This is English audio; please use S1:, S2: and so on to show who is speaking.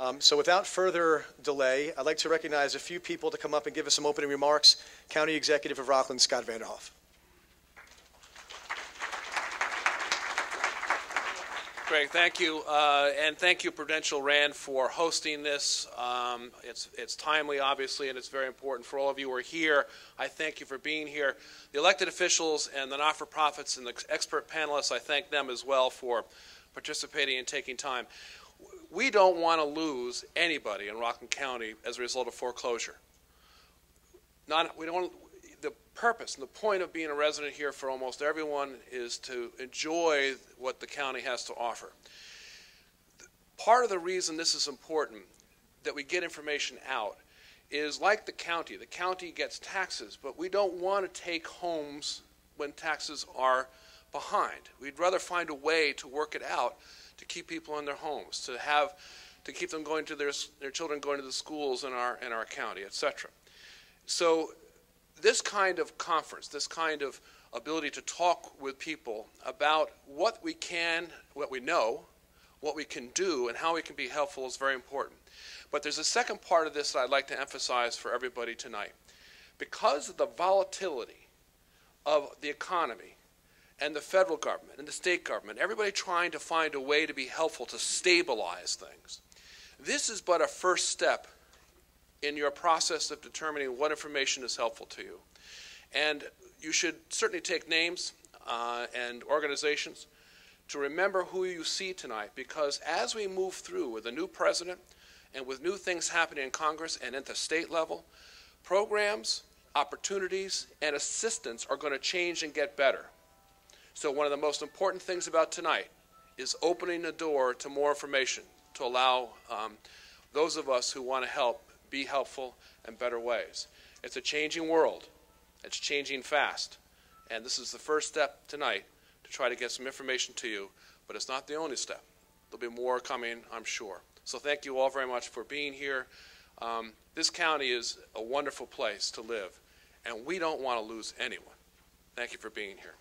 S1: Um, So without further delay, I'd like to recognize a few people to come up and give us some opening remarks. County Executive of Rockland, Scott Vanderhoff.
S2: Greg, thank you, uh, and thank you, Prudential Rand, for hosting this. Um, it's it's timely, obviously, and it's very important for all of you who are here. I thank you for being here. The elected officials and the not-for-profits and the expert panelists, I thank them as well for participating and taking time. We don't want to lose anybody in Rockland County as a result of foreclosure. Not we don't. The purpose and the point of being a resident here for almost everyone is to enjoy what the county has to offer. Part of the reason this is important that we get information out is like the county. The county gets taxes, but we don't want to take homes when taxes are behind. We'd rather find a way to work it out to keep people in their homes, to have to keep them going to their their children going to the schools in our in our county, etc. So this kind of conference, this kind of ability to talk with people about what we can, what we know, what we can do, and how we can be helpful is very important. But there's a second part of this that I'd like to emphasize for everybody tonight. Because of the volatility of the economy and the federal government and the state government, everybody trying to find a way to be helpful to stabilize things, this is but a first step in your process of determining what information is helpful to you. And you should certainly take names uh, and organizations to remember who you see tonight because as we move through with a new president and with new things happening in Congress and at the state level, programs, opportunities, and assistance are going to change and get better. So, one of the most important things about tonight is opening the door to more information to allow um, those of us who want to help be helpful in better ways. It's a changing world. It's changing fast. And this is the first step tonight to try to get some information to you, but it's not the only step. There'll be more coming, I'm sure. So thank you all very much for being here. Um, this county is a wonderful place to live, and we don't want to lose anyone. Thank you for being here.